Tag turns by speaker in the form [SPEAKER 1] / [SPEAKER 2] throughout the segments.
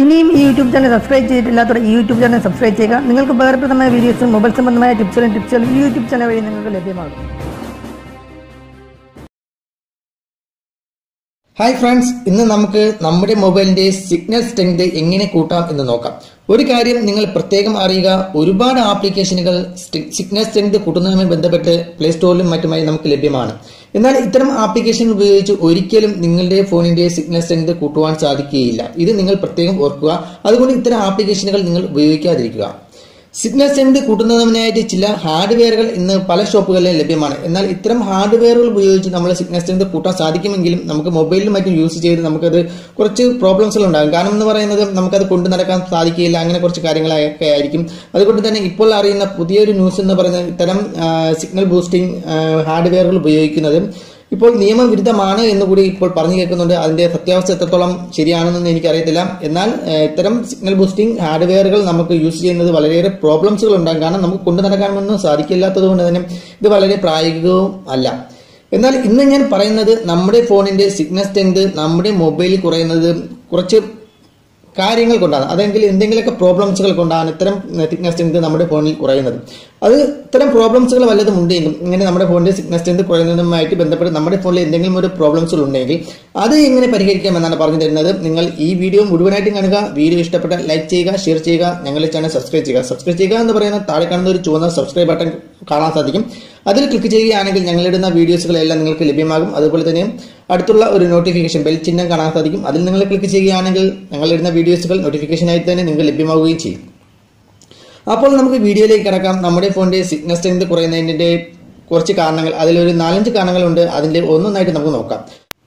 [SPEAKER 1] ഇനിയും ഈ YouTube channel subscribe ചെയ്തിട്ടില്ലാത്തവർ ഈ യൂട്യൂബ് ചാനൽ സബ്സ്ക്രൈബ് ചെയ്യുക. നിങ്ങൾക്ക് ഉപകാരപ്രദമായ വീഡിയോസും മൊബൈൽ സംബന്ധമായ ടിപ്സുകളും ടിപ്സുകളും ഈ യൂട്യൂബ് ചാനൽ വഴി നിങ്ങൾക്ക് ലഭ്യമാകും.
[SPEAKER 2] ഹായ് ഫ്രണ്ട്സ് ഇന്ന് നമുക്ക് നമ്മുടെ മൊബൈലിന്റെ സിഗ്നൽ സ്ട്രെങ്ത് എങ്ങനെ കൂട്ടാം എന്ന് നോക്കാം. ഒരു കാര്യം നിങ്ങൾ പ്രത്യേകം അറിയുക ഒരുപാട് ആപ്ലിക്കേഷനുകൾ സിഗ്നൽ സ്ട്രെങ്ത് കൂട്ടുന്നതുമായി ബന്ധപ്പെട്ട് പ്ലേ സ്റ്റോറിലും മറ്റുമായി നമുക്ക് ലഭ്യമാണ്. എന്നാൽ ഇത്തരം ആപ്ലിക്കേഷൻ ഉപയോഗിച്ച് ഒരിക്കലും നിങ്ങളുടെ ഫോണിന്റെ സിഗ്നൽ സ്ട്രെങ്ത് കൂട്ടുവാൻ സാധിക്കുകയില്ല. ഇത് നിങ്ങൾ പ്രത്യേകം ഓർക്കുക. അതുകൊണ്ട് ഇത്തരം ആപ്ലിക്കേഷനുകൾ നിങ്ങൾ ഉപയോഗിക്കാതിരിക്കുക. സിഗ്നൽ സ്ട്രെങ്ത് കൂട്ടുന്നതിനായിട്ട് ചില ഹാർഡ്വെയറുകൾ ഇന്ന് പല ഷോപ്പുകളിലും ലഭ്യമാണ്. എന്നാൽ ഇത്തരം ഹാർഡ്വെയറുകൾ ഉപയോഗിച്ച് നമ്മൾ സിഗ്നൽ സ്ട്രെങ്ത് കൂട്ടാൻ സാധിക്കുമെങ്കിലും നമുക്ക് മൊബൈലിലും മറ്റും യൂസ് ചെയ്ത് നമുക്കത് കുറച്ച് പ്രോബ്ലംസുകൾ ഉണ്ടാകും. കാരണം എന്ന് പറയുന്നത് നമുക്കത് കൊണ്ടു നടക്കാൻ സാധിക്കില്ല അങ്ങനെ കുറച്ച് കാര്യങ്ങളൊക്കെ ആയിരിക്കും. അതുകൊണ്ട് തന്നെ ഇപ്പോൾ അറിയുന്ന പുതിയൊരു ന്യൂസ് എന്ന് പറയുന്നത് ഇത്തരം സിഗ്നൽ ബൂസ്റ്റിംഗ് ഹാർഡ്വെയറുകൾ ഉപയോഗിക്കുന്നത് ഇപ്പോൾ നിയമവിരുദ്ധമാണ് എന്ന് കൂടി ഇപ്പോൾ പറഞ്ഞു കേൾക്കുന്നുണ്ട്. അതിന്റെ സത്യാവസ്ഥ എത്രത്തോളം ശരിയാണെന്നൊന്നും എനിക്കറിയത്തില്ല. എന്നാൽ ഇത്തരം സിഗ്നൽ ബൂസ്റ്റിംഗ് ഹാർഡ്വെയറുകൾ നമുക്ക് യൂസ് ചെയ്യുന്നത് വളരെയേറെ പ്രോബ്ലംസുകൾ ഉണ്ടാകും കാരണം നമുക്ക് കൊണ്ടു നടക്കാനൊന്നും സാധിക്കില്ലാത്തത് കൊണ്ട് തന്നെ ഇത് വളരെ പ്രായോഗികവും അല്ല. എന്നാൽ ഇന്ന് ഞാൻ പറയുന്നത് നമ്മുടെ ഫോണിന്റെ സിഗ്നൽ സ്ട്രെങ്ത് നമ്മുടെ മൊബൈലിൽ കുറയുന്നത് കുറച്ച് കാര്യങ്ങൾ കൊണ്ടാണ്. അതെങ്കിൽ എന്തെങ്കിലുമൊക്കെ പ്രോബ്ലംസുകൾ കൊണ്ടാണ് ഇത്തരം തിക്നെസ് സ്ട്രെങ്ത് നമ്മുടെ ഫോണിൽ കുറയുന്നത്. അത് ഇത്തരം പ്രോബ്ലംസുകൾ വല്ലതും ഉണ്ടെങ്കിലും ഇങ്ങനെ നമ്മുടെ ഫോണിന്റെ സിഗ്നൽ സ്ട്രെങ്ത് കുറയുന്നതുമായിട്ട് ബന്ധപ്പെട്ട് നമ്മുടെ ഫോണിൽ എന്തെങ്കിലും ഒരു പ്രോബ്ലംസുകൾ ഉണ്ടെങ്കിൽ അത് എങ്ങനെ പരിഹരിക്കാമെന്നാണ് പറഞ്ഞു തരുന്നത്. നിങ്ങൾ ഈ വീഡിയോ മുഴുവനായിട്ടും കാണുക വീഡിയോ ഇഷ്ടപ്പെട്ട ലൈക്ക് ചെയ്യുക ഷെയർ ചെയ്യുക ഞങ്ങളുടെ ചാനൽ സബ്സ്ക്രൈബ് ചെയ്യുക. സബ്സ്ക്രൈബ് ചെയ്യുക എന്ന് പറയുന്ന താഴെ കാണുന്ന ഒരു ചുവന്ന സബ്സ്ക്രൈബ് ബട്ടൺ കാണാൻ സാധിക്കും. അതിൽ ക്ലിക്ക് ചെയ്യുകയാണെങ്കിൽ ഞങ്ങളിടുന്ന വീഡിയോസുകളെല്ലാം നിങ്ങൾക്ക് ലഭ്യമാകും. അതുപോലെ തന്നെ അടുത്തുള്ള ഒരു നോട്ടിഫിക്കേഷൻ ബെൽ ചിഹ്നം കാണാൻ സാധിക്കും. അതിൽ നിങ്ങൾ ക്ലിക്ക് ചെയ്യുകയാണെങ്കിൽ ഞങ്ങളിടുന്ന വീഡിയോസുകൾ നോട്ടിഫിക്കേഷനായി തന്നെ നിങ്ങൾക്ക് ലഭ്യമാവുകയും ചെയ്യും. അപ്പോൾ നമുക്ക് വീഡിയോയിലേക്ക് കിടക്കാം. നമ്മുടെ ഫോണിന്റെ സിഗ്നൽ സ്ട്രെങ്ത് കുറയുന്നതിന്റെ കുറച്ച് കാരണങ്ങൾ. അതിലൊരു നാലഞ്ച് കാരണങ്ങളുണ്ട്. അതിന്റെ ഒന്നൊന്നായിട്ട് നമുക്ക് നോക്കാം.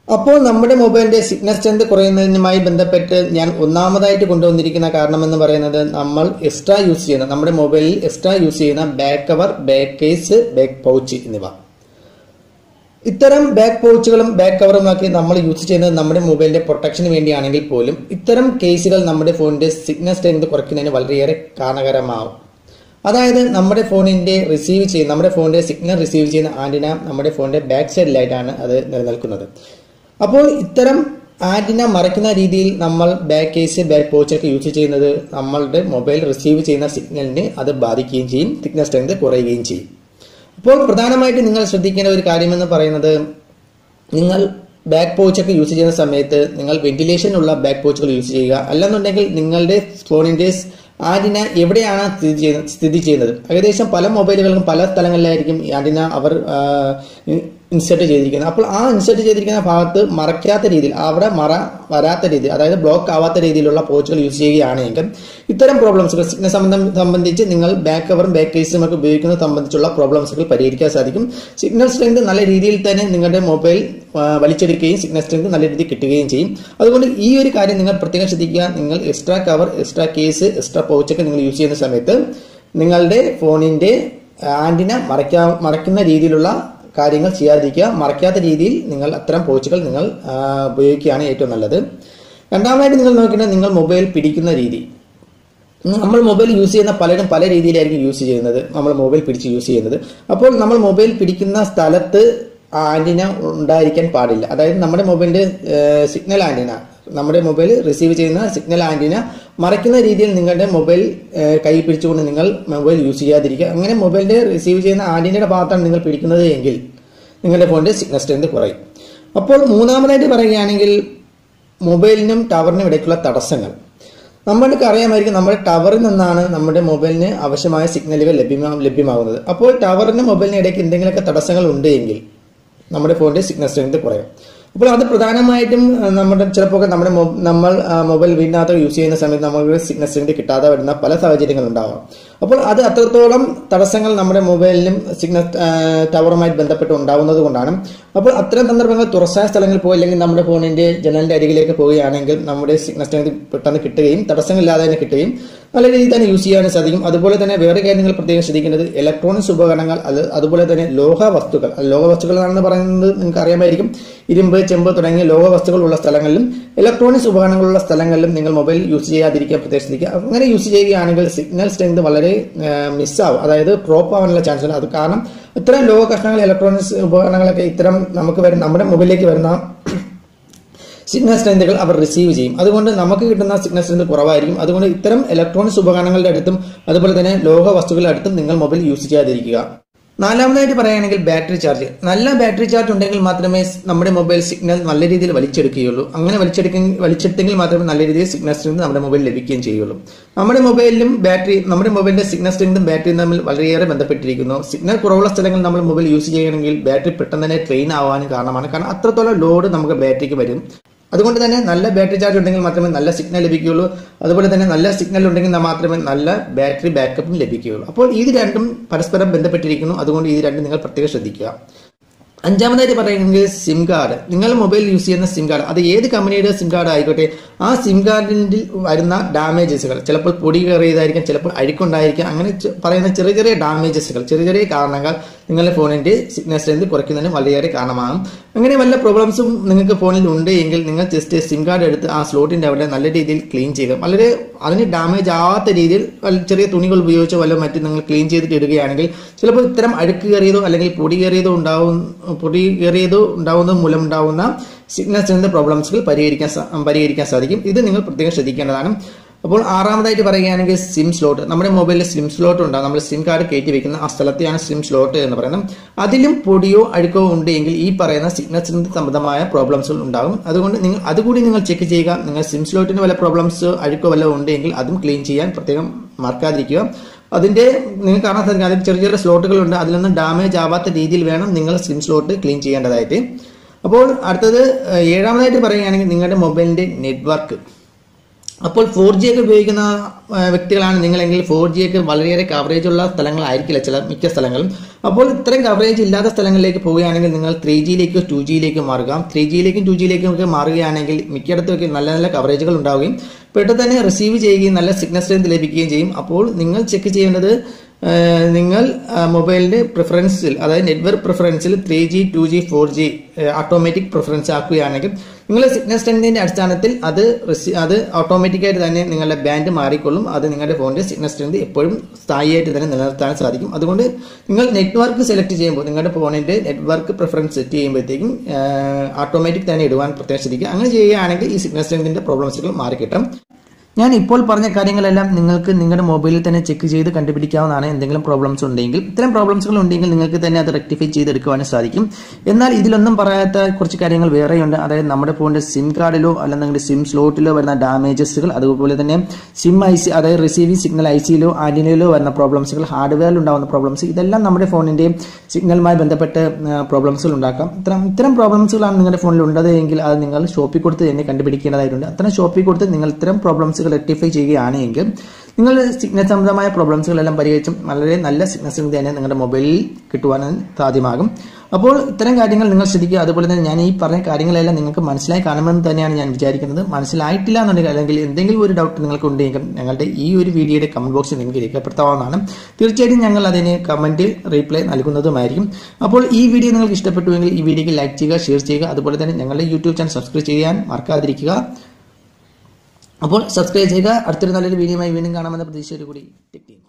[SPEAKER 2] അപ്പോൾ നമ്മുടെ മൊബൈലിന്റെ സിഗ്നൽ സ്ട്രെങ്ത് കുറയുന്നതിനുമായി ബന്ധപ്പെട്ട് ഞാൻ ഒന്നാമതായിട്ട് കൊണ്ടുവന്നിരിക്കുന്ന കാരണം എന്ന് പറയുന്നത് നമ്മൾ എക്സ്ട്രാ യൂസ് ചെയ്യുന്ന നമ്മുടെ മൊബൈലിൽ എക്സ്ട്രാ യൂസ് ചെയ്യുന്ന back cover back case back pouch എന്നിവ. ഇത്തരം ബാക്ക് പൗച്ചുകളും ബാക്ക് കവറും കവറുമൊക്കെ നമ്മൾ യൂസ് ചെയ്യുന്നത് നമ്മുടെ മൊബൈലിന്റെ പ്രൊട്ടക്ഷന് വേണ്ടിയാണെങ്കിൽ പോലും ഇത്തരം കേസുകൾ നമ്മുടെ ഫോണിന്റെ സിഗ്നൽ സ്ട്രെങ്ത് കുറയ്ക്കുന്നതിന് വളരെയേറെ കാരണകരമാവും. അതായത് നമ്മുടെ ഫോണിന്റെ റിസീവ് ചെയ്യുന്ന നമ്മുടെ ഫോണിന്റെ സിഗ്നൽ റിസീവ് ചെയ്യുന്ന ആന്റിന നമ്മുടെ ഫോണിന്റെ ബാക്ക് സൈഡിലായിട്ടാണ് അത് നിലനിൽക്കുന്നത്. അപ്പോൾ ഇത്തരം ആന്റിന മറയ്ക്കുന്ന രീതിയിൽ നമ്മൾ ബാക്ക് കേസ് ബാക്ക് പൗച്ചൊക്കെ യൂസ് ചെയ്യുന്നത് നമ്മളുടെ മൊബൈൽ റിസീവ് ചെയ്യുന്ന സിഗ്നലിന് അത് ബാധിക്കുകയും ചെയ്യും സിഗ്നൽ സ്ട്രെങ്ത് കുറയുകയും ചെയ്യും. അപ്പോൾ പ്രധാനമായിട്ട് നിങ്ങൾ ശ്രദ്ധിക്കേണ്ട ഒരു കാര്യമെന്ന് പറയുന്നത് നിങ്ങൾ ബാക്ക് പോച്ചൊക്കെ യൂസ് ചെയ്യുന്ന സമയത്ത് നിങ്ങൾ വെന്റിലേഷൻ ഉള്ള ബാക്ക് പോച്ചുകൾ യൂസ് ചെയ്യുക. അല്ലെന്നുണ്ടെങ്കിൽ നിങ്ങളുടെ ഫോണിന്റെ ആന്റിന എവിടെയാണ് സ്ഥിതി ചെയ്യുന്നത് സ്ഥിതി ചെയ്യുന്നത്? ഏകദേശം പല മൊബൈലുകൾക്കും പല സ്ഥലങ്ങളിലായിരിക്കും ആന്റിന അവർ ഇൻസെർട്ട് ചെയ്തിരിക്കുന്നത്. അപ്പോൾ ആ ഇൻസെർട്ട് ചെയ്തിരിക്കുന്ന ഭാഗത്ത് മറയ്ക്കാത്ത രീതിയിൽ അവിടെ മറ വരാത്ത രീതിയിൽ അതായത് ബ്ലോക്ക് ആവാത്ത രീതിയിലുള്ള പോച്ചുകൾ യൂസ് ചെയ്യുകയാണെങ്കിൽ ഇത്തരം പ്രോബ്ലംസുകൾ സിഗ്നൽ സംബന്ധം സംബന്ധിച്ച് നിങ്ങൾ ബാക്ക് കവറും ബാക്ക് കേസും ഒക്കെ ഉപയോഗിക്കുന്നത് സംബന്ധിച്ചുള്ള പ്രോബ്ലംസുകൾ പരിഹരിക്കാൻ സാധിക്കും. സിഗ്നൽ സ്ട്രെങ്ത് നല്ല രീതിയിൽ തന്നെ നിങ്ങളുടെ മൊബൈൽ വലിച്ചെടുക്കുകയും സിഗ്നൽ സ്ട്രെങ്ത് നല്ല രീതിയിൽ കിട്ടുകയും ചെയ്യും. അതുകൊണ്ട് ഈ ഒരു കാര്യം നിങ്ങൾ പ്രത്യേകം ശ്രദ്ധിക്കുക. നിങ്ങൾ extra cover extra case extra പൗച്ചൊക്കെ നിങ്ങൾ യൂസ് ചെയ്യുന്ന സമയത്ത് നിങ്ങളുടെ ഫോണിന്റെ ആന്റിന മറയ്ക്കാ മറയ്ക്കുന്ന രീതിയിലുള്ള കാര്യങ്ങൾ ചെയ്യാതിരിക്കുക മറയ്ക്കാത്ത രീതിയിൽ നിങ്ങൾ അത്തരം പോച്ചുകൾ നിങ്ങൾ ഉപയോഗിക്കുകയാണ് ഏറ്റവും നല്ലത്. രണ്ടാമതായിട്ട് നിങ്ങൾ നോക്കേണ്ടത് നിങ്ങൾ മൊബൈൽ പിടിക്കുന്ന രീതി. നമ്മൾ മൊബൈൽ യൂസ് ചെയ്യുന്ന പലരും പല രീതിയിലായിരിക്കും യൂസ് ചെയ്യുന്നത്. നമ്മൾ മൊബൈൽ പിടിച്ച് യൂസ് ചെയ്യുന്നത്. അപ്പോൾ നമ്മൾ മൊബൈൽ പിടിക്കുന്ന സ്ഥലത്ത് ആന്റിന ഉണ്ടായിരിക്കാൻ പാടില്ല. അതായത് നമ്മുടെ മൊബൈലിന്റെ സിഗ്നൽ ആന്റിന നമ്മുടെ മൊബൈൽ റിസീവ് ചെയ്യുന്ന സിഗ്നൽ ആന്റിന മറയ്ക്കുന്ന രീതിയിൽ നിങ്ങളുടെ മൊബൈൽ കൈ പിടിച്ചുകൊണ്ട് നിങ്ങൾ മൊബൈൽ യൂസ് ചെയ്യാതിരിക്കുക. അങ്ങനെ മൊബൈലിന്റെ റിസീവ് ചെയ്യുന്ന ആന്റിനയുടെ ഭാഗത്താണ് നിങ്ങൾ പിടിക്കുന്നത് എങ്കിൽ നിങ്ങളുടെ ഫോണിന്റെ സിഗ്നൽ സ്ട്രെങ്ത് കുറയും. അപ്പോൾ മൂന്നാമതായിട്ട് പറയുകയാണെങ്കിൽ മൊബൈലിനും ടവറിനും ഇടയ്ക്കുള്ള തടസ്സങ്ങൾ. നമ്മൾക്ക് അറിയാമായിരിക്കും നമ്മുടെ ടവറിൽ നിന്നാണ് നമ്മുടെ മൊബൈലിന് ആവശ്യമായ സിഗ്നലുകൾ ലഭ്യമാ ലഭ്യമാകുന്നത്. അപ്പോൾ ടവറിനും മൊബൈലിനും ഇടയ്ക്ക് എന്തെങ്കിലുമൊക്കെ തടസ്സങ്ങൾ ഉണ്ട് എങ്കിൽ നമ്മുടെ ഫോണിന്റെ സിഗ്നൽ സ്ട്രെങ്ത് കുറയും. അപ്പോൾ അത് പ്രധാനമായിട്ടും നമ്മുടെ ചിലപ്പോൾ നമ്മുടെ നമ്മൾ മൊബൈൽ വീടിനകത്ത് യൂസ് ചെയ്യുന്ന സമയത്ത് നമുക്ക് സ്ട്രെങ്ത് കിട്ടാതെ വരുന്ന പല സാഹചര്യങ്ങൾ ഉണ്ടാവാം. അപ്പോൾ അത് അത്രത്തോളം തടസ്സങ്ങൾ നമ്മുടെ മൊബൈലിനും സിഗ്നൽ ടവറുമായി ബന്ധപ്പെട്ട് ഉണ്ടാവുന്നത് കൊണ്ടാണ്. അപ്പോൾ അത്തരം സന്ദർഭങ്ങൾ തുറസായ സ്ഥലങ്ങളിൽ പോയി അല്ലെങ്കിൽ നമ്മുടെ ഫോണിന്റെ ജനലിന്റെ അരികിലേക്ക് പോവുകയാണെങ്കിൽ നമ്മുടെ സിഗ്നൽ പെട്ടെന്ന് കിട്ടുകയും തടസ്സങ്ങളില്ലാതെ തന്നെ കിട്ടുകയും നല്ല രീതിയിൽ തന്നെ യൂസ് ചെയ്യാനും സാധിക്കും. അതുപോലെ തന്നെ വേറെ കാര്യങ്ങൾ പ്രത്യേകം ശ്രദ്ധിക്കേണ്ടത് ഇലക്ട്രോണിക്സ് ഉപകരണങ്ങൾ അത് അതുപോലെ തന്നെ ലോഹ വസ്തുക്കൾ ലോഹ വസ്തുക്കൾ എന്നാണെന്ന് പറയുന്നത് നിങ്ങൾക്ക് അറിയാമായിരിക്കും. ഇരുമ്പ് ചെമ്പ് തുടങ്ങിയ ലോഹ വസ്തുക്കളുള്ള സ്ഥലങ്ങളിലും ഇലക്ട്രോണിക്സ് ഉപകരണങ്ങളുള്ള സ്ഥലങ്ങളിലും നിങ്ങൾ മൊബൈൽ യൂസ് ചെയ്യാതിരിക്കാൻ പ്രത്യേകം ശ്രദ്ധിക്കുക. അങ്ങനെ യൂസ് ചെയ്യുകയാണെങ്കിൽ സിഗ്നൽ സ്ട്രെങ്ത് വളരെ മിസ്സാവും അതായത് ഡ്രോപ്പ് ആവാനുള്ള ചാൻസ് ഉണ്ട്. അത് കാരണം ഇത്തരം ലോഹ കഷ്ണങ്ങൾ ഇലക്ട്രോണിക്സ് ഉപകരണങ്ങളൊക്കെ ഇത്തരം നമുക്ക് വരുന്ന നമ്മുടെ മൊബൈലിലേക്ക് വരുന്ന സിഗ്നൽ സ്ട്രെങ്തുകൾ അവർ റിസീവ് ചെയ്യും. അതുകൊണ്ട് നമുക്ക് കിട്ടുന്ന സിഗ്നൽ സ്ട്രെങ്ത് കുറവായിരിക്കും. അതുകൊണ്ട് ഇത്തരം ഇലക്ട്രോണിക്സ് ഉപകരണങ്ങളുടെ അടുത്തും അതുപോലെ തന്നെ ലോഹ വസ്തുക്കളുടെ അടുത്തും നിങ്ങൾ മൊബൈൽ യൂസ് ചെയ്യാതിരിക്കുക. നാലാമതായിട്ട് പറയുകയാണെങ്കിൽ ബാറ്ററി ചാർജ് നല്ല ബാറ്ററി ചാർജ് ഉണ്ടെങ്കിൽ മാത്രമേ നമ്മുടെ മൊബൈൽ സിഗ്നൽ നല്ല രീതിയിൽ വലിച്ചെടുക്കുകയുള്ളൂ. അങ്ങനെ വലിച്ചെടുക്ക വലിച്ചെടുത്തെങ്കിൽ മാത്രമേ നല്ല രീതിയിൽ സിഗ്നൽ സ്ട്രെങ്ത് നമ്മുടെ മൊബൈൽ ലഭിക്കുകയും ചെയ്യുള്ളൂ. നമ്മുടെ മൊബൈലിലും ബാറ്ററി നമ്മുടെ മൊബൈലിന്റെ സിഗ്നൽ സ്ട്രെങ്തും ബാറ്ററിയും തമ്മിൽ വളരെയേറെ ബന്ധപ്പെട്ടിരിക്കുന്നു. സിഗ്നൽ കുറവുള്ള സ്ഥലങ്ങളിൽ നമ്മൾ മൊബൈൽ യൂസ് ചെയ്യണമെങ്കിൽ ബാറ്ററി പെട്ടെന്ന് തന്നെ ട്രെയിൻ ആവാനും കാരണമാണ്. കാരണം അത്രത്തോളം ലോഡ് നമുക്ക് ബാറ്ററിക്ക് വരും. അതുകൊണ്ട് തന്നെ നല്ല ബാറ്ററി ചാർജ് ഉണ്ടെങ്കിൽ മാത്രമേ നല്ല സിഗ്നൽ ലഭിക്കുകയുള്ളൂ. അതുപോലെ തന്നെ നല്ല സിഗ്നൽ ഉണ്ടെങ്കിൽ മാത്രമേ നല്ല ബാറ്ററി ബാക്കപ്പും ലഭിക്കുകയുള്ളൂ. അപ്പോൾ ഇത് രണ്ടും പരസ്പരം ബന്ധപ്പെട്ടിരിക്കുന്നു. അതുകൊണ്ട് ഇത് രണ്ടും നിങ്ങൾ പ്രത്യേകം ശ്രദ്ധിക്കുക. അഞ്ചാമതായിട്ട് പറയുന്നത് സിം കാർഡ് നിങ്ങൾ മൊബൈൽ യൂസ് ചെയ്യുന്ന സിം കാർഡ് അത് ഏത് കമ്പനിയുടെ സിം കാർഡ് ആയിക്കോട്ടെ ആ സിം കാർഡിൽ വരുന്ന ഡാമേജസുകൾ ചിലപ്പോൾ പൊടി കയറിയതായിരിക്കാം ചിലപ്പോൾ അഴുക്കുണ്ടായിരിക്കാം അങ്ങനെ പറയുന്ന ചെറിയ ചെറിയ ഡാമേജസുകൾ ചെറിയ ചെറിയ കാരണങ്ങൾ നിങ്ങളുടെ ഫോണിന്റെ സിഗ്നൽ സ്ട്രെങ്ത് കുറയ്ക്കുന്നതിന് വളരെയേറെ കാരണമാകും. അങ്ങനെ വല്ല പ്രോബ്ലംസും നിങ്ങൾക്ക് ഫോണിൽ ഉണ്ട് എങ്കിൽ നിങ്ങൾ ജസ്റ്റ് സിം കാർഡ് എടുത്ത് ആ സ്ലോട്ടിന്റെ അവിടെ നല്ല രീതിയിൽ ക്ലീൻ ചെയ്യുക. വളരെ അതിന് ഡാമേജ് ആവാത്ത രീതിയിൽ ചെറിയ തുണികൾ ഉപയോഗിച്ചോ വല്ല മറ്റും നിങ്ങൾ ക്ലീൻ ചെയ്തിട്ട് ഇടുകയാണെങ്കിൽ ചിലപ്പോൾ ഇത്തരം അഴുക്ക് കയറിയതോ അല്ലെങ്കിൽ പൊടി കയറിയതോ ഉണ്ടാവും പൊടി കയറിയതോ ഉണ്ടാവുന്നത് മൂലം ഉണ്ടാവുന്ന സിഗ്നൽ സ്ട്രെങ്ത് പ്രോബ്ലംസുകൾ പരിഹരിക്കാൻ പരിഹരിക്കാൻ സാധിക്കും. ഇത് നിങ്ങൾ പ്രത്യേകം ശ്രദ്ധിക്കേണ്ടതാണ്. അപ്പോൾ ആറാമതായിട്ട് പറയുകയാണെങ്കിൽ സിം സ്ലോട്ട് നമ്മുടെ മൊബൈലിൽ സിം സ്ലോട്ട് ഉണ്ടാകും നമ്മൾ സിം കാർഡ് കയറ്റി വെക്കുന്ന ആ സ്ഥലത്തെയാണ് സിം സ്ലോട്ട് എന്ന് പറയുന്നത്. അതിലും പൊടിയോ അഴുക്കോ ഉണ്ടെങ്കിൽ ഈ പറയുന്ന സിഗ്നൽ സംബന്ധമായ പ്രോബ്ലംസുകൾ ഉണ്ടാകും. അതുകൊണ്ട് നിങ്ങൾ അതുകൂടി നിങ്ങൾ ചെക്ക് ചെയ്യുക. നിങ്ങൾ സിം സ്ലോട്ടിന് വല്ല പ്രോബ്ലംസ് അഴുക്കോ വല്ല ഉണ്ടെങ്കിൽ അതും ക്ലീൻ ചെയ്യാൻ പ്രത്യേകം മറക്കാതിരിക്കുക. അതിന്റെ നിങ്ങൾ കാണാൻ സാധിക്കും അതിൽ ചെറിയ ചെറിയ സ്ലോട്ടുകളുണ്ട് അതിലൊന്നും ഡാമേജ് ആവാത്ത രീതിയിൽ വേണം നിങ്ങൾ സിം സ്ലോട്ട് ക്ലീൻ ചെയ്യേണ്ടതായിട്ട്. അപ്പോൾ അടുത്തത് ഏഴാമതായിട്ട് പറയുകയാണെങ്കിൽ നിങ്ങളുടെ മൊബൈലിന്റെ നെറ്റ്വർക്ക് അപ്പോൾ ഫോർ ജി ഒക്കെ ഉപയോഗിക്കുന്ന വ്യക്തികളാണ് നിങ്ങളെങ്കിൽ ഫോർ ജി ഒക്കെ വളരെയേറെ കവറേജ് ഉള്ള സ്ഥലങ്ങളായിരിക്കില്ല ചില മിക്ക സ്ഥലങ്ങളും. അപ്പോൾ ഇത്രയും കവറേജ് ഇല്ലാത്ത സ്ഥലങ്ങളിലേക്ക് പോവുകയാണെങ്കിൽ നിങ്ങൾ ത്രീ ജിയിലേക്കോ ടു ജിയിലേക്കോ മാറുക. ത്രീ ജിയിലേക്കും ടു ജിയിലേക്കും ഒക്കെ മാറുകയാണെങ്കിൽ മിക്കയിടത്തൊക്കെ നല്ല നല്ല കവറേജുകൾ ഉണ്ടാവുകയും പെട്ടെന്ന് തന്നെ റിസീവ് ചെയ്യുകയും നല്ല സിഗ്നൽ സ്ട്രെങ്ത് ലഭിക്കുകയും ചെയ്യും. അപ്പോൾ നിങ്ങൾ ചെക്ക് ചെയ്യേണ്ടത് നിങ്ങൾ മൊബൈലിന്റെ പ്രിഫറൻസിൽ അതായത് network പ്രിഫറൻസിൽ three G two G four G automatic preference ആക്കുകയാണെങ്കിൽ നിങ്ങൾ സിഗ്നൽ സ്ട്രെങ്തിന്റെ അടിസ്ഥാനത്തിൽ അത് അത് ഓട്ടോമാറ്റിക്കായിട്ട് തന്നെ നിങ്ങളുടെ ബാൻഡ് മാറിക്കൊള്ളും. അത് നിങ്ങളുടെ ഫോണിന്റെ സിഗ്നൽ സ്ട്രെങ്ത് എപ്പോഴും സ്ഥായിയായിട്ട് തന്നെ നിലനിർത്താൻ സാധിക്കും. അതുകൊണ്ട് നിങ്ങൾ നെറ്റ്വർക്ക് സെലക്ട് ചെയ്യുമ്പോൾ നിങ്ങളുടെ ഫോണിന്റെ നെറ്റ്വർക്ക് പ്രിഫറൻസ് സെറ്റ് ചെയ്യുമ്പോഴത്തേക്കും ഓട്ടോമാറ്റിക് തന്നെ ഇടുവാൻ പ്രത്യേകം അങ്ങനെ ചെയ്യുകയാണെങ്കിൽ ഈ സിഗ്നൽ സ്ട്രെങ്തിന്റെ പ്രോബ്ലംസുകൾ മാറിക്കിട്ടും. ഞാൻ ഇപ്പോൾ പറഞ്ഞ കാര്യങ്ങളെല്ലാം നിങ്ങൾക്ക് നിങ്ങളുടെ മൊബൈലിൽ തന്നെ ചെക്ക് ചെയ്ത് കണ്ടുപിടിക്കാവുന്നതാണ്. എന്തെങ്കിലും പ്രോബ്ലംസ് ഉണ്ടെങ്കിൽ ഇത്തരം പ്രോബ്ലംസുകൾ ഉണ്ടെങ്കിൽ നിങ്ങൾക്ക് തന്നെ അത് റെക്ടിഫൈ ചെയ്തെടുക്കുവാനും സാധിക്കും. എന്നാൽ ഇതിലൊന്നും പറയാത്ത കുറച്ച് കാര്യങ്ങൾ വേറെയുണ്ട്. അതായത് നമ്മുടെ ഫോണിന്റെ സിം കാർഡിലോ അല്ലെങ്കിൽ സിം സ്ലോട്ടിലോ വരുന്ന ഡാമേജസുകൾ അതുപോലെ തന്നെ സിം ഐ സി അതായത് റിസീവിംഗ് സിഗ്നൽ ഐ സിയിലോ ആന്റിനയിലോ വരുന്ന പ്രോബ്ലംസുകൾ ഹാർഡ്വെയറിൽ ഉണ്ടാകുന്ന പ്രോബ്ലംസ് ഇതെല്ലാം നമ്മുടെ ഫോണിന്റെ സിഗ്നലുമായി ബന്ധപ്പെട്ട് പ്രോബ്ലംസുകൾ ഉണ്ടാക്കാം. ഇത്തരം ഇത്തരം പ്രോബ്ലംസുകളാണ് നിങ്ങളുടെ ഫോണിൽ ഉണ്ടത് എങ്കിൽ അത് നിങ്ങൾ ഷോപ്പിൽ കൊടുത്ത് തന്നെ കണ്ടുപിടിക്കേണ്ടതായിട്ടുണ്ട്. അത്തരം ഷോപ്പിൽ കൊടുത്ത് നിങ്ങൾ ഇത്തരം പ്രോബ്ലംസുകൾ റെക്ടിഫൈ ചെയ്യുകയാണെങ്കിൽ നിങ്ങൾ സിഗ്നൽ സംബന്ധമായ പ്രോബ്ലംസുകളെല്ലാം പരിഹരിച്ചും വളരെ നല്ല സിഗ്നസ് തന്നെ നിങ്ങളുടെ മൊബൈലിൽ കിട്ടുവാനും സാധ്യമാകും. അപ്പോൾ ഇത്തരം കാര്യങ്ങൾ നിങ്ങൾ ശ്രദ്ധിക്കുക. അതുപോലെ തന്നെ ഞാൻ ഈ പറഞ്ഞ കാര്യങ്ങളെല്ലാം നിങ്ങൾക്ക് മനസ്സിലായി കാണുമെന്ന് തന്നെയാണ് ഞാൻ വിചാരിക്കുന്നത്. മനസ്സിലായിട്ടില്ല എന്നുണ്ടെങ്കിൽ അല്ലെങ്കിൽ എന്തെങ്കിലും ഒരു ഡൗട്ട് നിങ്ങൾക്ക് ഉണ്ടെങ്കിൽ ഞങ്ങളുടെ ഈ ഒരു വീഡിയോയുടെ കമന്റ് ബോക്സിൽ നിങ്ങൾക്ക് രേഖപ്പെടുത്താവുന്നതാണ്. തീർച്ചയായിട്ടും ഞങ്ങൾ അതിന് കമന്റ് റീപ്ലൈ നൽകുന്നതുമായിരിക്കും. അപ്പോൾ ഈ വീഡിയോ നിങ്ങൾക്ക് ഇഷ്ടപ്പെട്ടുവെങ്കിൽ ഈ വീഡിയോക്ക് ലൈക്ക് ചെയ്യുക ഷെയർ ചെയ്യുക. അതുപോലെ തന്നെ ഞങ്ങളുടെ യൂട്യൂബ് ചാനൽ സബ്സ്ക്രൈബ് ചെയ്യാൻ മറക്കാതിരിക്കുക. അപ്പോൾ സബ്സ്ക്രൈബ് ചെയ്യുക അടുത്തൊരു നല്ലൊരു വീഡിയോയുമായി വീണ്ടും കാണാമെന്ന പ്രതീക്ഷയോടുകൂടി. Tech teams